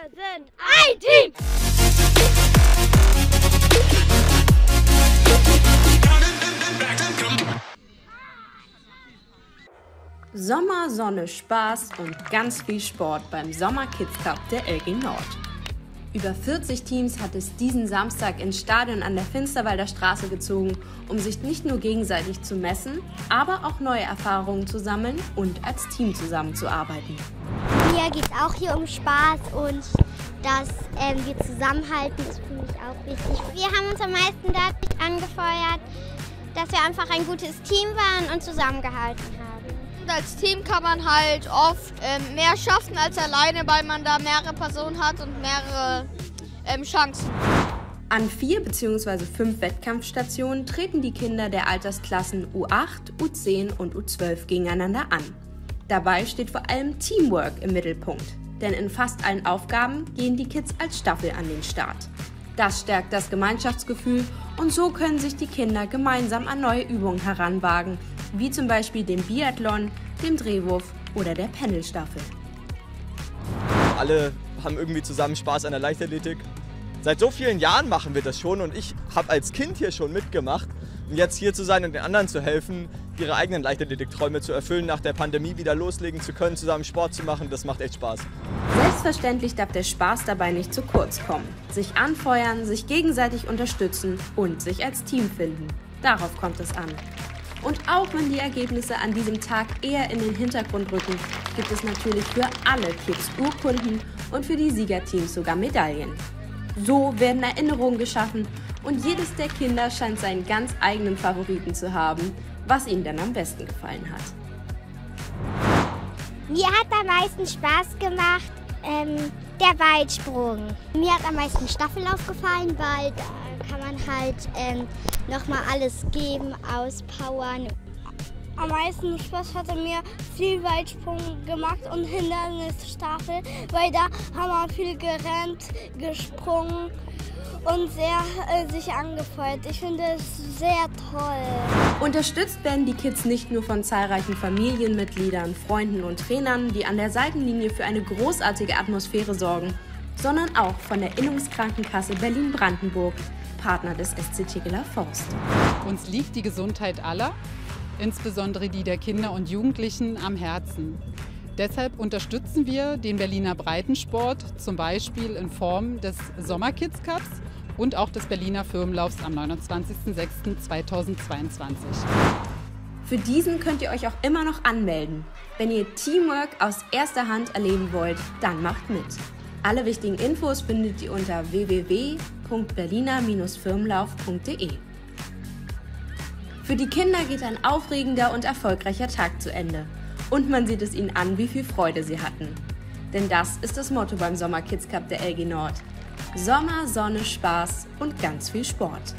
Wir sind ein Team! Sommer, Sonne, Spaß und ganz viel Sport beim Sommer Kids Cup der LG Nord. Über 40 Teams hat es diesen Samstag ins Stadion an der Finsterwalder Straße gezogen, um sich nicht nur gegenseitig zu messen, aber auch neue Erfahrungen zu sammeln und als Team zusammenzuarbeiten. Mir geht es auch hier um Spaß und dass ähm, wir zusammenhalten, ist für mich auch wichtig. Wir haben uns am meisten dadurch angefeuert, dass wir einfach ein gutes Team waren und zusammengehalten haben. Und als Team kann man halt oft ähm, mehr schaffen als alleine, weil man da mehrere Personen hat und mehrere ähm, Chancen. An vier bzw. fünf Wettkampfstationen treten die Kinder der Altersklassen U8, U10 und U12 gegeneinander an. Dabei steht vor allem Teamwork im Mittelpunkt, denn in fast allen Aufgaben gehen die Kids als Staffel an den Start. Das stärkt das Gemeinschaftsgefühl und so können sich die Kinder gemeinsam an neue Übungen heranwagen, wie zum Beispiel dem Biathlon, dem Drehwurf oder der Pendelstaffel. Alle haben irgendwie zusammen Spaß an der Leichtathletik. Seit so vielen Jahren machen wir das schon und ich habe als Kind hier schon mitgemacht. Und jetzt hier zu sein und den anderen zu helfen, ihre eigenen Leichtathletikträume zu erfüllen, nach der Pandemie wieder loslegen zu können, zusammen Sport zu machen, das macht echt Spaß. Selbstverständlich darf der Spaß dabei nicht zu kurz kommen. Sich anfeuern, sich gegenseitig unterstützen und sich als Team finden. Darauf kommt es an. Und auch wenn die Ergebnisse an diesem Tag eher in den Hintergrund rücken, gibt es natürlich für alle Kids Urkunden und für die Siegerteams sogar Medaillen. So werden Erinnerungen geschaffen und jedes der Kinder scheint seinen ganz eigenen Favoriten zu haben, was ihm dann am besten gefallen hat. Mir hat am meisten Spaß gemacht ähm, der Weitsprung. Mir hat am meisten Staffellauf gefallen, weil da kann man halt ähm, nochmal alles geben, auspowern. Am meisten Spaß hatte mir viel Weitsprung gemacht und Hindernisstaffel, weil da haben wir viel gerannt, gesprungen und sehr äh, sich angefeuert. Ich finde es sehr toll. Unterstützt werden die Kids nicht nur von zahlreichen Familienmitgliedern, Freunden und Trainern, die an der Seitenlinie für eine großartige Atmosphäre sorgen, sondern auch von der Innungskrankenkasse Berlin-Brandenburg, Partner des SC Tegeler Forst. Uns liegt die Gesundheit aller, insbesondere die der Kinder und Jugendlichen, am Herzen. Deshalb unterstützen wir den Berliner Breitensport zum Beispiel in Form des Sommerkids Cups und auch des Berliner Firmenlaufs am 29.06.2022. Für diesen könnt ihr euch auch immer noch anmelden. Wenn ihr Teamwork aus erster Hand erleben wollt, dann macht mit. Alle wichtigen Infos findet ihr unter www.berliner-firmenlauf.de. Für die Kinder geht ein aufregender und erfolgreicher Tag zu Ende. Und man sieht es ihnen an, wie viel Freude sie hatten. Denn das ist das Motto beim Sommer Kids Cup der LG Nord. Sommer, Sonne, Spaß und ganz viel Sport.